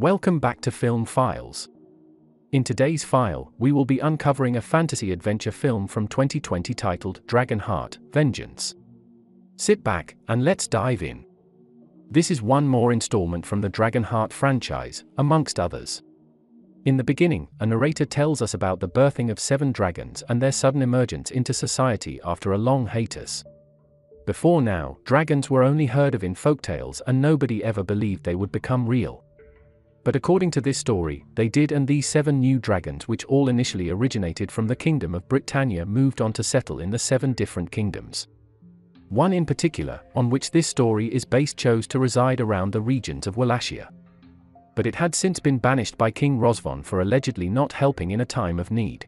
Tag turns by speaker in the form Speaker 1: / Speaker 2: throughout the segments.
Speaker 1: Welcome back to Film Files. In today's file, we will be uncovering a fantasy adventure film from 2020 titled Dragonheart Vengeance. Sit back and let's dive in. This is one more installment from the Dragonheart franchise, amongst others. In the beginning, a narrator tells us about the birthing of seven dragons and their sudden emergence into society after a long hiatus. Before now, dragons were only heard of in folktales and nobody ever believed they would become real. But according to this story, they did and these seven new dragons which all initially originated from the kingdom of Britannia moved on to settle in the seven different kingdoms. One in particular, on which this story is based chose to reside around the regions of Wallachia. But it had since been banished by King Rosvon for allegedly not helping in a time of need.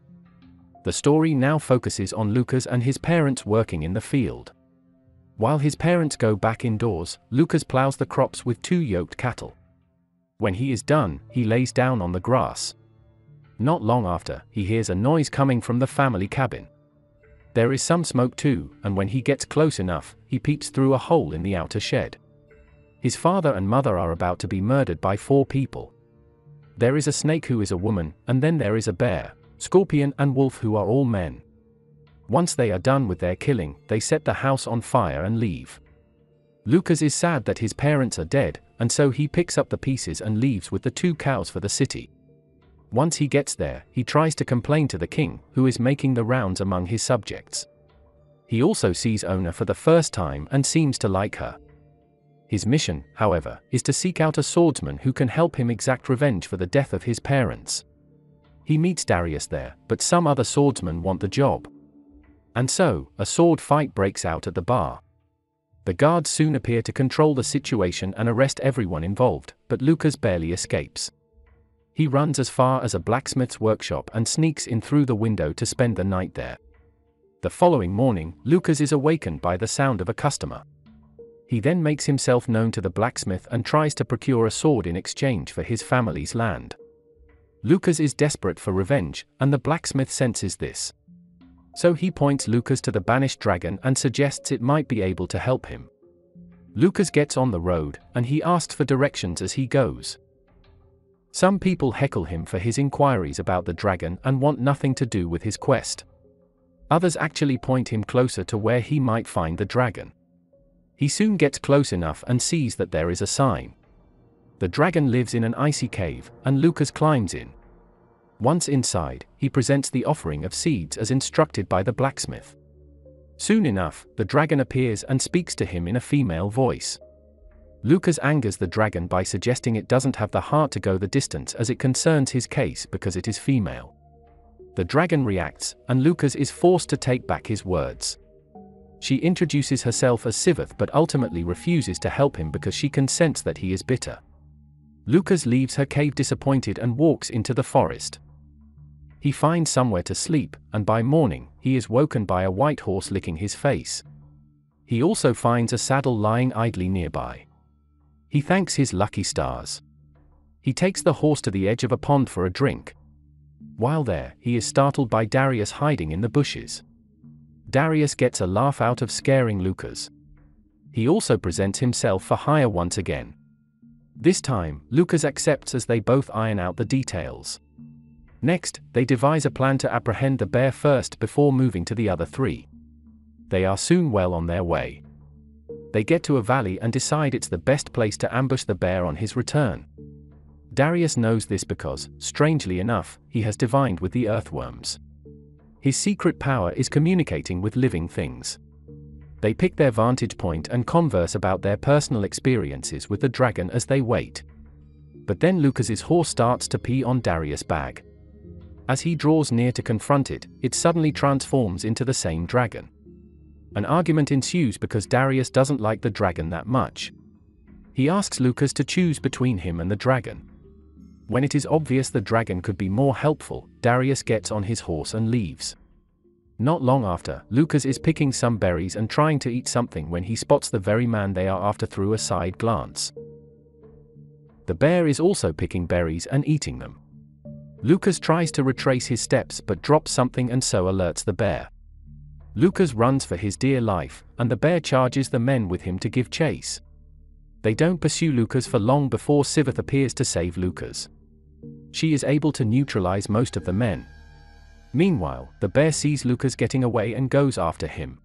Speaker 1: The story now focuses on Lucas and his parents working in the field. While his parents go back indoors, Lucas plows the crops with two yoked cattle. When he is done, he lays down on the grass. Not long after, he hears a noise coming from the family cabin. There is some smoke too, and when he gets close enough, he peeps through a hole in the outer shed. His father and mother are about to be murdered by four people. There is a snake who is a woman, and then there is a bear, scorpion, and wolf who are all men. Once they are done with their killing, they set the house on fire and leave. Lucas is sad that his parents are dead, and so he picks up the pieces and leaves with the two cows for the city. Once he gets there, he tries to complain to the king, who is making the rounds among his subjects. He also sees Ona for the first time and seems to like her. His mission, however, is to seek out a swordsman who can help him exact revenge for the death of his parents. He meets Darius there, but some other swordsmen want the job. And so, a sword fight breaks out at the bar. The guards soon appear to control the situation and arrest everyone involved, but Lucas barely escapes. He runs as far as a blacksmith's workshop and sneaks in through the window to spend the night there. The following morning, Lucas is awakened by the sound of a customer. He then makes himself known to the blacksmith and tries to procure a sword in exchange for his family's land. Lucas is desperate for revenge, and the blacksmith senses this. So he points Lucas to the banished dragon and suggests it might be able to help him. Lucas gets on the road, and he asks for directions as he goes. Some people heckle him for his inquiries about the dragon and want nothing to do with his quest. Others actually point him closer to where he might find the dragon. He soon gets close enough and sees that there is a sign. The dragon lives in an icy cave, and Lucas climbs in. Once inside, he presents the offering of seeds as instructed by the blacksmith. Soon enough, the dragon appears and speaks to him in a female voice. Lucas angers the dragon by suggesting it doesn't have the heart to go the distance as it concerns his case because it is female. The dragon reacts, and Lucas is forced to take back his words. She introduces herself as Siveth but ultimately refuses to help him because she consents that he is bitter. Lucas leaves her cave disappointed and walks into the forest. He finds somewhere to sleep, and by morning, he is woken by a white horse licking his face. He also finds a saddle lying idly nearby. He thanks his lucky stars. He takes the horse to the edge of a pond for a drink. While there, he is startled by Darius hiding in the bushes. Darius gets a laugh out of scaring Lucas. He also presents himself for hire once again. This time, Lucas accepts as they both iron out the details. Next, they devise a plan to apprehend the bear first before moving to the other three. They are soon well on their way. They get to a valley and decide it's the best place to ambush the bear on his return. Darius knows this because, strangely enough, he has divined with the earthworms. His secret power is communicating with living things. They pick their vantage point and converse about their personal experiences with the dragon as they wait. But then Lucas's horse starts to pee on Darius' bag. As he draws near to confront it, it suddenly transforms into the same dragon. An argument ensues because Darius doesn't like the dragon that much. He asks Lucas to choose between him and the dragon. When it is obvious the dragon could be more helpful, Darius gets on his horse and leaves. Not long after, Lucas is picking some berries and trying to eat something when he spots the very man they are after through a side glance. The bear is also picking berries and eating them. Lucas tries to retrace his steps but drops something and so alerts the bear. Lucas runs for his dear life, and the bear charges the men with him to give chase. They don't pursue Lucas for long before Siveth appears to save Lucas. She is able to neutralize most of the men. Meanwhile, the bear sees Lucas getting away and goes after him.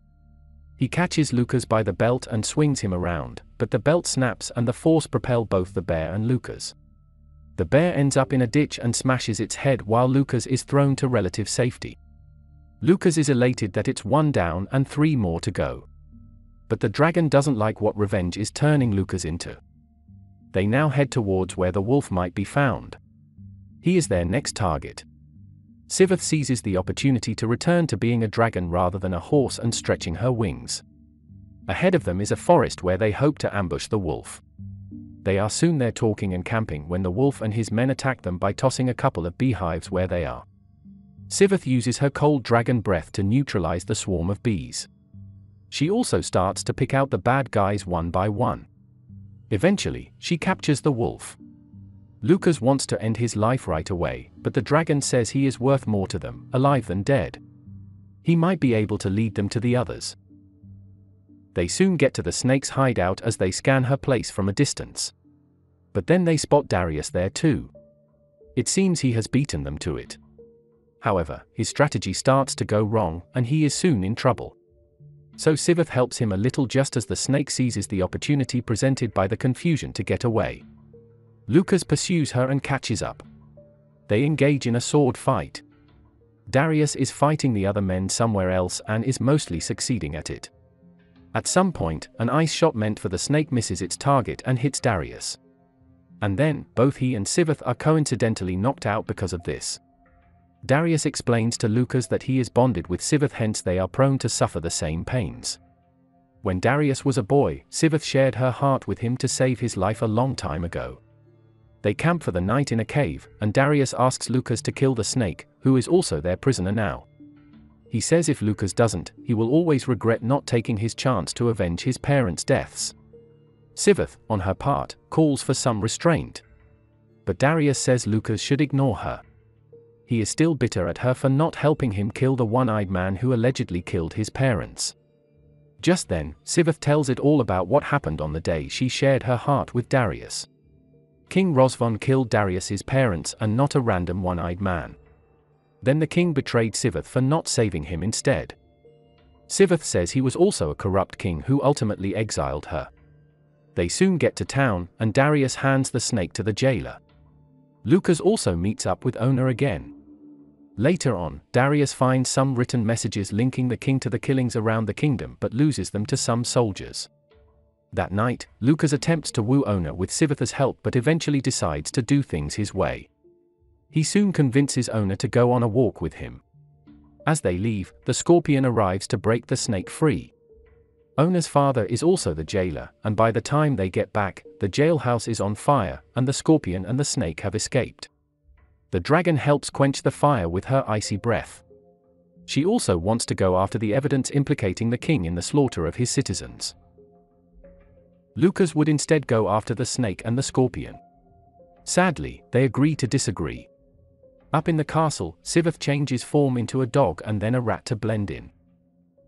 Speaker 1: He catches Lucas by the belt and swings him around, but the belt snaps and the force propel both the bear and Lucas. The bear ends up in a ditch and smashes its head while Lucas is thrown to relative safety. Lucas is elated that it's one down and three more to go. But the dragon doesn't like what revenge is turning Lucas into. They now head towards where the wolf might be found. He is their next target. Siveth seizes the opportunity to return to being a dragon rather than a horse and stretching her wings. Ahead of them is a forest where they hope to ambush the wolf. They are soon there talking and camping when the wolf and his men attack them by tossing a couple of beehives where they are. Siveth uses her cold dragon breath to neutralize the swarm of bees. She also starts to pick out the bad guys one by one. Eventually, she captures the wolf. Lucas wants to end his life right away, but the dragon says he is worth more to them, alive than dead. He might be able to lead them to the others. They soon get to the snake's hideout as they scan her place from a distance. But then they spot Darius there too. It seems he has beaten them to it. However, his strategy starts to go wrong, and he is soon in trouble. So Siveth helps him a little just as the snake seizes the opportunity presented by the confusion to get away. Lucas pursues her and catches up. They engage in a sword fight. Darius is fighting the other men somewhere else and is mostly succeeding at it. At some point, an ice shot meant for the snake misses its target and hits Darius. And then, both he and Siveth are coincidentally knocked out because of this. Darius explains to Lucas that he is bonded with Siveth hence they are prone to suffer the same pains. When Darius was a boy, Siveth shared her heart with him to save his life a long time ago. They camp for the night in a cave, and Darius asks Lucas to kill the snake, who is also their prisoner now. He says if Lucas doesn't, he will always regret not taking his chance to avenge his parents' deaths. Siveth, on her part, calls for some restraint. But Darius says Lucas should ignore her. He is still bitter at her for not helping him kill the one-eyed man who allegedly killed his parents. Just then, Siveth tells it all about what happened on the day she shared her heart with Darius. King Rosvon killed Darius's parents and not a random one-eyed man. Then the king betrayed Siveth for not saving him instead. Siveth says he was also a corrupt king who ultimately exiled her. They soon get to town, and Darius hands the snake to the jailer. Lucas also meets up with Ona again. Later on, Darius finds some written messages linking the king to the killings around the kingdom but loses them to some soldiers. That night, Lucas attempts to woo Ona with Siveth's help but eventually decides to do things his way. He soon convinces Ona to go on a walk with him. As they leave, the scorpion arrives to break the snake free. Ona's father is also the jailer, and by the time they get back, the jailhouse is on fire, and the scorpion and the snake have escaped. The dragon helps quench the fire with her icy breath. She also wants to go after the evidence implicating the king in the slaughter of his citizens. Lucas would instead go after the snake and the scorpion. Sadly, they agree to disagree. Up in the castle, Siveth changes form into a dog and then a rat to blend in.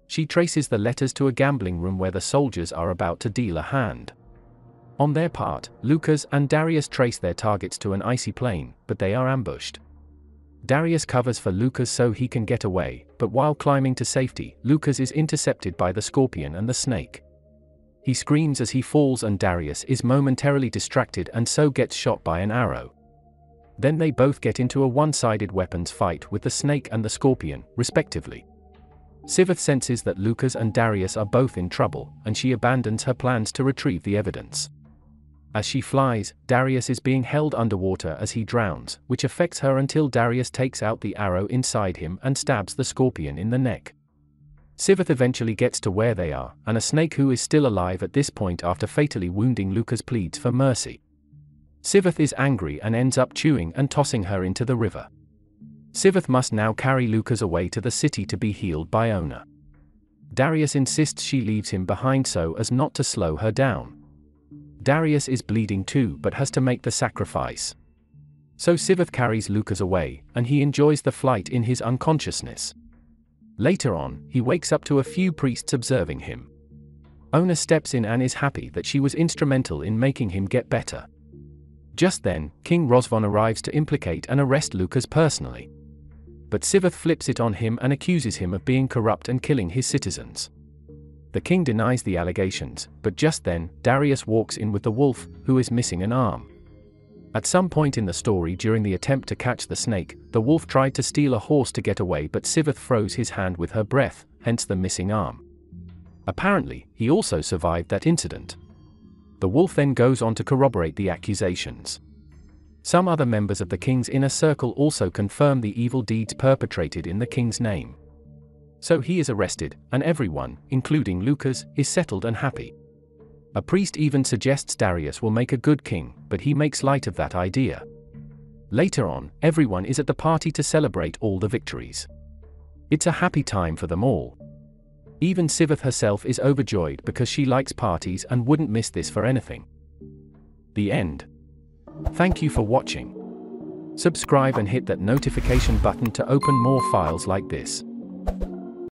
Speaker 1: She traces the letters to a gambling room where the soldiers are about to deal a hand. On their part, Lucas and Darius trace their targets to an icy plain, but they are ambushed. Darius covers for Lucas so he can get away, but while climbing to safety, Lucas is intercepted by the scorpion and the snake. He screams as he falls and Darius is momentarily distracted and so gets shot by an arrow. Then they both get into a one-sided weapons fight with the snake and the scorpion, respectively. Siveth senses that Lucas and Darius are both in trouble, and she abandons her plans to retrieve the evidence. As she flies, Darius is being held underwater as he drowns, which affects her until Darius takes out the arrow inside him and stabs the scorpion in the neck. Siveth eventually gets to where they are, and a snake who is still alive at this point after fatally wounding Lucas pleads for mercy. Siveth is angry and ends up chewing and tossing her into the river. Siveth must now carry Lucas away to the city to be healed by Ona. Darius insists she leaves him behind so as not to slow her down. Darius is bleeding too but has to make the sacrifice. So Siveth carries Lucas away, and he enjoys the flight in his unconsciousness. Later on, he wakes up to a few priests observing him. Ona steps in and is happy that she was instrumental in making him get better. Just then, King Rosvon arrives to implicate and arrest Lucas personally. But Siveth flips it on him and accuses him of being corrupt and killing his citizens. The king denies the allegations, but just then, Darius walks in with the wolf, who is missing an arm. At some point in the story during the attempt to catch the snake, the wolf tried to steal a horse to get away but Siveth froze his hand with her breath, hence the missing arm. Apparently, he also survived that incident. The wolf then goes on to corroborate the accusations. Some other members of the king's inner circle also confirm the evil deeds perpetrated in the king's name. So he is arrested, and everyone, including Lucas, is settled and happy. A priest even suggests Darius will make a good king, but he makes light of that idea. Later on, everyone is at the party to celebrate all the victories. It's a happy time for them all. Even Siveth herself is overjoyed because she likes parties and wouldn't miss this for anything. The end. Thank you for watching. Subscribe and hit that notification button to open more files like this.